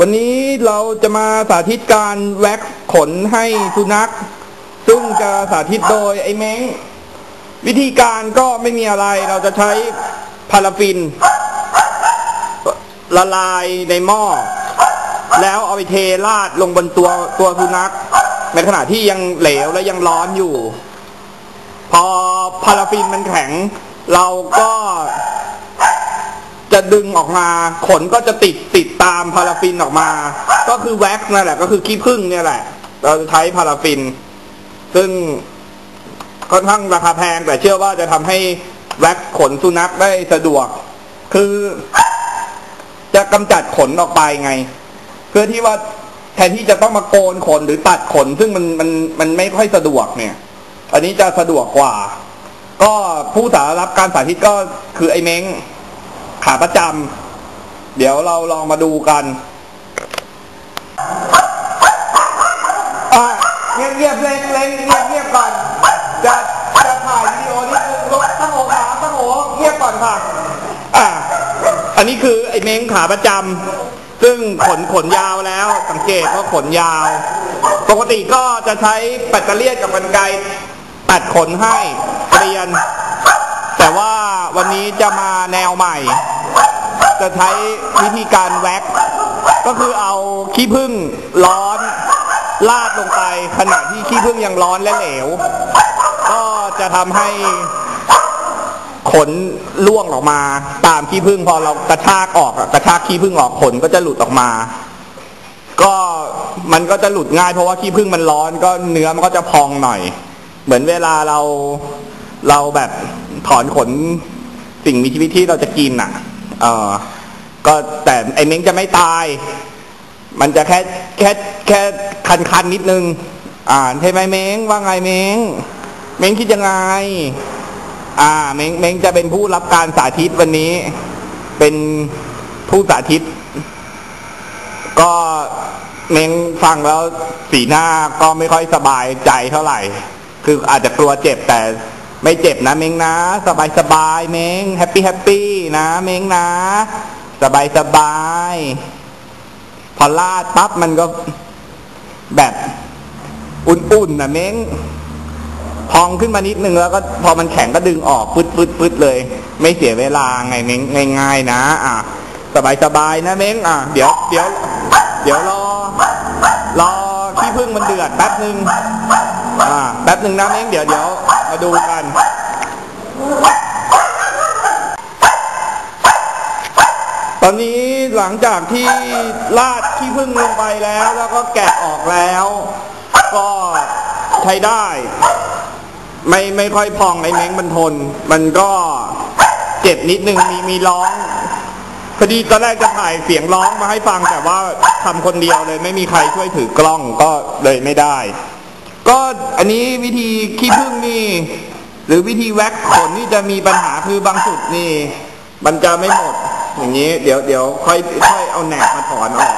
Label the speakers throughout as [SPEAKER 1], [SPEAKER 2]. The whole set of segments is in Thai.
[SPEAKER 1] วันนี้เราจะมาสาธิตการแว็กขนให้สุนัข ซึ่งจะสาธิตโดยไอ้เม้ง วิธีการก็ไม่มีอะไร เราจะใช้พาราฟิน ละลายในหม้อ แล้วเอาไปเทราดลงบนตัวตัวสุนัข ในขณะที่ยังเหลวและยังร้อนอยู่ พอพาราฟินมันแข็ง เราก็ จะดึงออกมา ขนก็จะติดติดตามพาราฟินออกมา ก็คือแว็กซ์นั่นแหละ ก็คือขี้ผึ้งเนี่ยแหละ เราจะใช้พาราฟิน ซึ่งค่อนข้างราคาแพงแต่เชื่อว่าจะทำให้แว็กซ์ขนสุนัขได้สะดวก คือจะกำจัดขนออกไปไง เพื่อที่ว่าแทนที่จะต้องมาโกนขนหรือตัดขน ซึ่งมันมันมันไม่ค่อยสะดวกเนี่ย อันนี้จะสะดวกกว่า ก็ผู้สารับการสาธิตก็คือไอ้เม้ง ขาประจำเดี๋ยวเราลองมาดูกันเงียบเงียบเล็งเล็งเงียบเงียบก่อนจะจะถ่ายวิดีโอนี่คือลดตั้งโอขาตั้งโอเงียบก่อนค่ะอะอันนี้คือไอ้เม้งขาประจำซึ่งขนขนยาวแล้ว สังเกตว่าขนยาว ปกติก็จะใช้แบตเตอรี่กับกรรไกรตัดขนให้เรียน แต่ว่า วันนี้จะมาแนวใหม่ จะใช้วิธีการแว็ก ก็คือเอาขี้ผึ้งร้อนลาดลงไปขณะที่ขี้ผึ้งยังร้อนและเหลว ก็จะทำให้ขนล่วงออกมา ตามขี้ผึ้งพอเรากระชากออกกระชากขี้ผึ้งออกขนก็จะหลุดออกมา ก็มันก็จะหลุดง่ายเพราะว่าขี้ผึ้งมันร้อนก็เนื้อมันก็จะพองหน่อย เหมือนเวลาเราเราแบบถอนขน สิ่งมีชีวิตที่เราจะกินอะ เออก็แต่ไอ้เม้งจะไม่ตาย มันจะแค่แค่แค่คันคันนิดนึง อ่าใช่ไหมเม้งว่าไงเม้งเม้งคิดยังไง อ่า เม้งเม้งจะเป็นผู้รับการสาธิตวันนี้ เป็นผู้สาธิต ก็เม้งฟังแล้วสีหน้าก็ไม่ค่อยสบายใจเท่าไหร่ คืออาจจะกลัวเจ็บแต่ ไม่เจ็บนะเม้งนะ สบายสบายเม้ง happy happy นะเม้งนะ สบายสบายพอราดปั๊บมันก็แบบอุ่นๆนะเม้งพองขึ้นมานิดนึงแล้วก็พอมันแข็งก็ดึงออกปึ๊ดปึ๊ดปึ๊ดเลย ไม่เสียเวลาไงเม้งง่ายๆนะ อะ สบายสบายนะเม้งอะเดี๋ยวเดี๋ยวเดี๋ยวรอ รอขี้ผึ้งมันเดือดแป๊บนึง อ่าแป๊บหนึ่งนะเม้งเดี๋ยวเดี๋ยวมาดูกันตอนนี้หลังจากที่ลาดขี้ผึ้งลงไปแล้ว แล้วก็แกะออกแล้ว ก็ใช้ได้ ไม่ไม่ค่อยพองไอ้เม้งมันทน มันก็เจ็บนิดนึงมีมีร้องพอดีตอนแรกจะถ่ายเสียงร้องมาให้ฟังแต่ว่าทำคนเดียวเลย ไม่มีใครช่วยถือกล้องก็เลยไม่ได้ ก็อันนี้วิธีขี้ผึ้งนี่ หรือวิธีแว็กขนนี่จะมีปัญหาคือบางจุดนี่ มันจะไม่หมด อย่างนี้ เดี๋ยวเดี๋ยวค่อยค่อยเอาแหนบมาถอนออก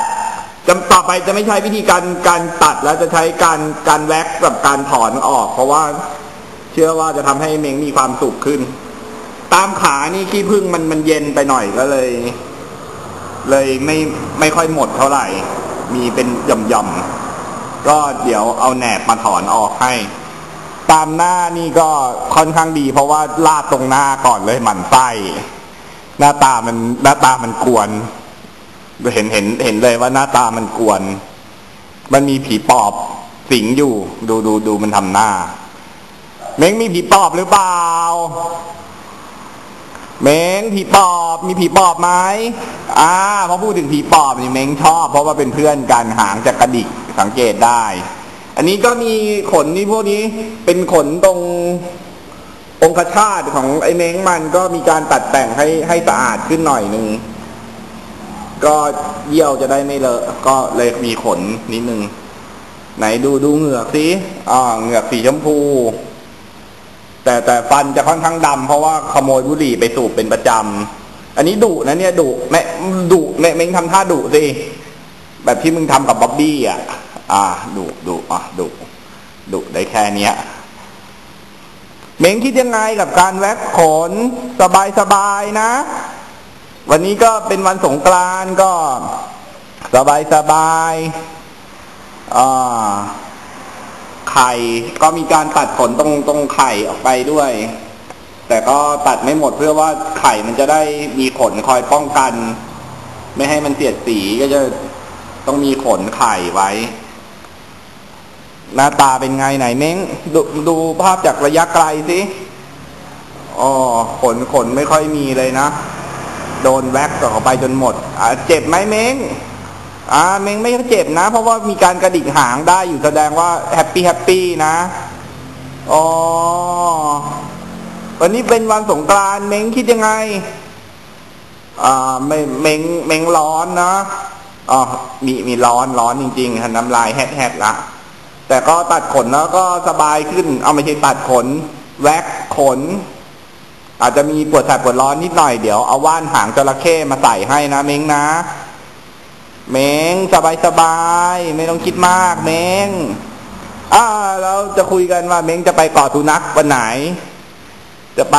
[SPEAKER 1] จะต่อไปจะไม่ใช้วิธีการการตัดแล้วจะใช้การการแว็กกับการถอนออก เพราะว่า เชื่อว่าจะทำให้เมงมีความสุขขึ้น ตามขานี่ขี้ผึ้งมันมันเย็นไปหน่อยก็เลย เลยไม่ไม่ค่อยหมดเท่าไหร่ มีเป็นหย่อมๆ ก็เดี๋ยวเอาแหนบมาถอนออกให้ ตามหน้านี่ก็ค่อนข้างดี เพราะว่าลาดตรงหน้าก่อนเลยหมันไส้หน้าตามันหน้าตามันกวนเห็นเห็นเห็นเลยว่าหน้าตามันกวน มันมีผีปอบสิงอยู่ ดูดูดูมันทำหน้า เม้งมีผีปอบหรือเปล่า เม้งผีปอบมีผีปอบไหมอ่าพอพูดถึงผีปอบนี่เม้งชอบ เพราะว่าเป็นเพื่อนกันหางจะกระดิกสังเกตได้ อันนี้ก็มีขนนี่พวกนี้เป็นขนตรงองคชาตของไอ้เม้งมันก็มีการตัดแต่งให้ให้สะอาดขึ้นหน่อยนึงก็เยี่ยวจะได้ไม่เลอะก็เลยมีขนนิดนึงไหนดูดูเหงือกสิอ่าเหงือกสีชมพู แต่แต่ฟันจะค่อนข้างดำเพราะว่าขโมยบุหรี่ไปสูบเป็นประจำอันนี้ดุนะเนี่ยดุแม่ดุแม่เม้งทำท่าดุสิแบบที่มึงทำกับบ๊อบบี้อะ อ่าดุดุอะดุดุได้แค่เนี้ยเม้งคิดยังไงกับการแว็กขนสบายสบายๆนะ วันนี้ก็เป็นวันสงกรานก็สบายสบายอ่า ข่ก็มีการตัดขนตรงตรงไข่ออกไปด้วย แต่ก็ตัดไม่หมดเพื่อว่าไข่มันจะได้มีขนคอยป้องกัน ไม่ให้มันเสียดสีก็จะต้องมีขนไข่ไว้ หน้าตาเป็นไงไหนเม้งดูดูภาพจากระยะไกลสิอ๋อขนขนไม่ค่อยมีเลยนะ โดนแว็กซ์ออกไปจนหมดอ่าเจ็บไหมเม้ง อ่าเม้งไม่เจ็บนะ เพราะว่ามีการกระดิกหางได้อยู่แสดงว่า happy happy นะอ๋อวันนี้เป็นวันสงกรานต์เม้งคิดยังไง อ่าไม่เม้งเม้งร้อนนะอ๋อมีมีร้อนร้อนจริงๆน้ำลายแฮดๆละแต่ก็ตัดขนแล้วก็สบายขึ้น เอาไม่ใช่ตัดขน แว็กขน อาจจะมีปวดแสบปวดร้อนนิดหน่อยเดี๋ยวเอาว่านหางจระเข้มาใส่ให้นะเม้งนะ เม้งสบายสบายไม่ต้องคิดมากเม้งอ่าเราจะคุยกันว่า เม้งจะไปเกาะสุนัขวันไหน จะไป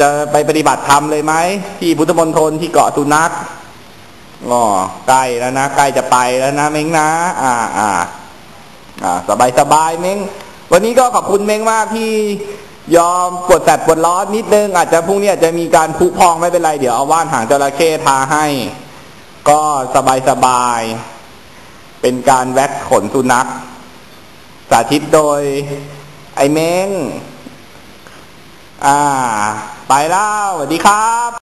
[SPEAKER 1] จะไปปฏิบัติธรรมเลยไหมที่พุทธมณฑลที่เกาะสุนัขอ๋อใกล้แล้วนะใกล้จะไปแล้วนะเม้งนะ อ่าอ่าอ่า สบายสบายเม้งวันนี้ก็ขอบคุณเม้งมากที่ยอมปวดแสบปวดร้อนนิดนึง อาจจะพรุ่งนี้อาจจะมีการพุพองไม่เป็นไร เดี๋ยวเอาว่านหางจระเข้ทาให้ ก็สบายสบาย เป็นการแว็กขนสุนัข สาธิตโดย ไอ้เม้ง อ่า ไปแล้วสวัสดีครับ